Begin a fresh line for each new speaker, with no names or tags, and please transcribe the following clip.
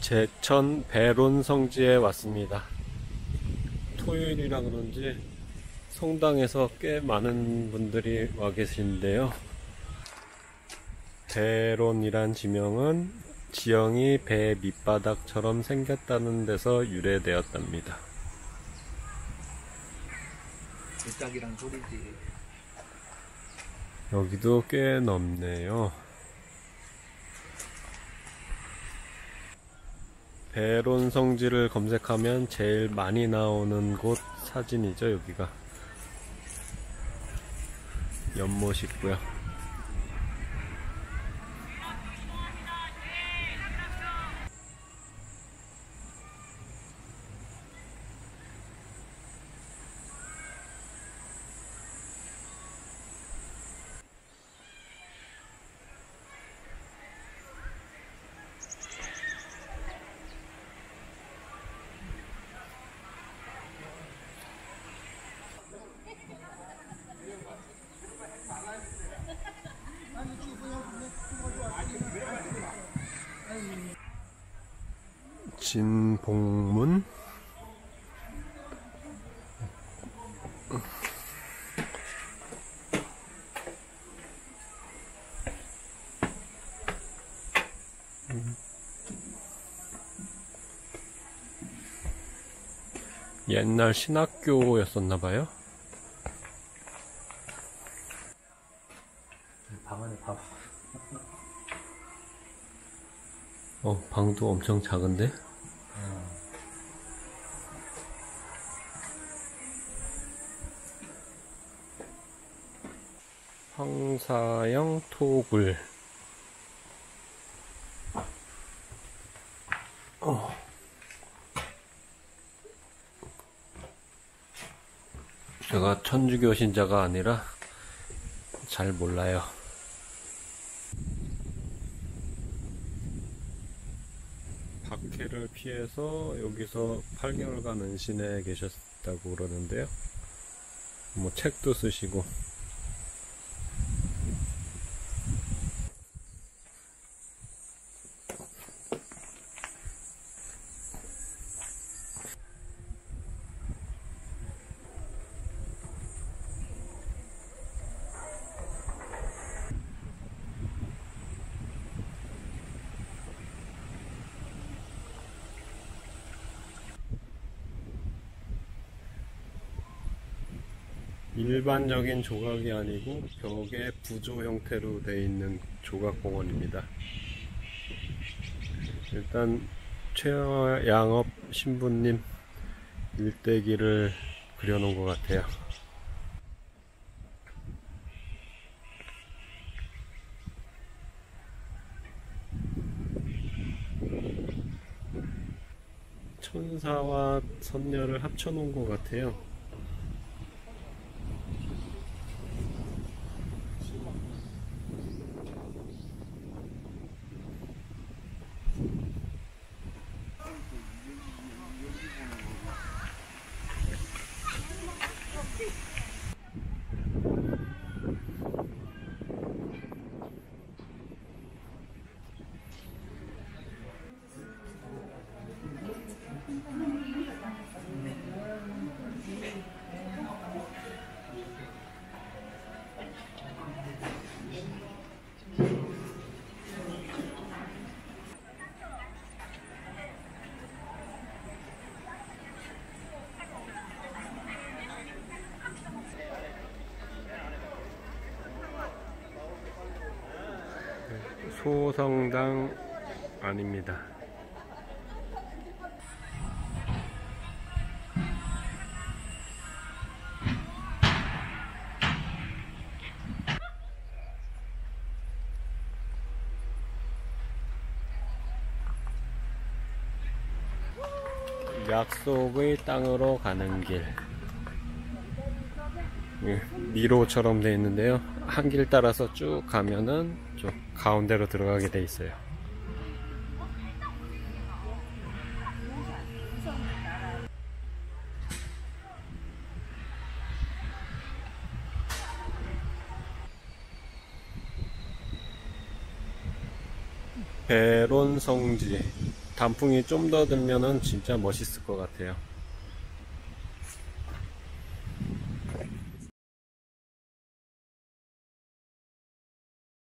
제천 배론 성지에 왔습니다. 토요일이라 그런지 성당에서 꽤 많은 분들이 와 계신데요. 배론이란 지명은 지형이 배 밑바닥처럼 생겼다는 데서 유래되었답니다. 여기도 꽤 넓네요. 배론 성지를 검색하면 제일 많이 나오는 곳 사진이죠, 여기가. 연못 있고요. 진봉문 옛날 신학교였었나봐요.
방 안에 밥.
어, 방도 엄청 작은데? 황사형 토굴. 어. 제가 천주교 신자가 아니라 잘 몰라요. 박해를 피해서 여기서 8개월간 은신해 계셨다고 그러는데요. 뭐 책도 쓰시고 일반적인 조각이 아니고 벽에 부조 형태로 되어 있는 조각 공원입니다. 일단 최양업 신부님 일대기를 그려놓은 것 같아요. 천사와 선녀를 합쳐놓은 것 같아요. 소성당 아닙니다. 약속의 땅으로 가는 길. 예, 미로처럼 되어 있는데요. 한 길 따라서 쭉 가면은 좀 가운데로 들어가게 돼 있어요. 베론 성지 단풍이 좀 더 들면은 진짜 멋있을 것 같아요.